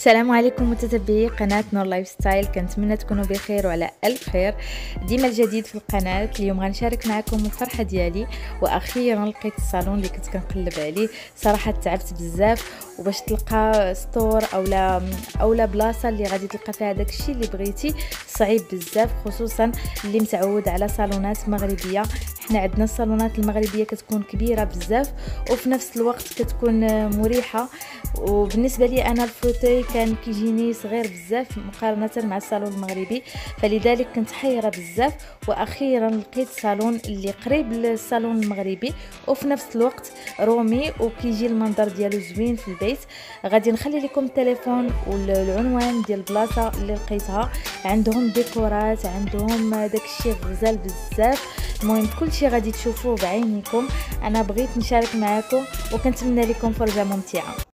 السلام عليكم متتبعي قناة نور لايف ستايل كنتمنى تكونوا بخير وعلى ألف خير. ديما الجديد في القناة اليوم غنشارك معكم الفرحة ديالي. وأخيرا لقيت الصالون اللي كنت كنقلب عليه. صراحة تعبت بزاف. وباش تلقى store اولا أولا بلاصة اللي غادي تلقى فيها داك الشيء اللي بغيتي صعيب بزاف. خصوصا اللي متعود على صالونات مغربية. حنا عندنا الصالونات المغربية كتكون كبيرة بزاف وفي نفس الوقت كتكون مريحة. وبالنسبة لي أنا الفوتي كان كيجيني صغير بزاف مقارنة مع الصالون المغربي. فلذلك كنت حيرة بزاف وأخيرا لقيت صالون اللي قريب للصالون المغربي. وفي نفس الوقت رومي وكيجي المنظر ديالو زوين في البيت. غادي نخلي لكم التليفون والعنوان ديال البلاصه اللي لقيتها. عندهم ديكورات عندهم داكشي غزال بزاف. المهم كلشي غادي تشوفوه بعينيكم. أنا بغيت نشارك معكم وكنتمنى لكم فرجة ممتعة.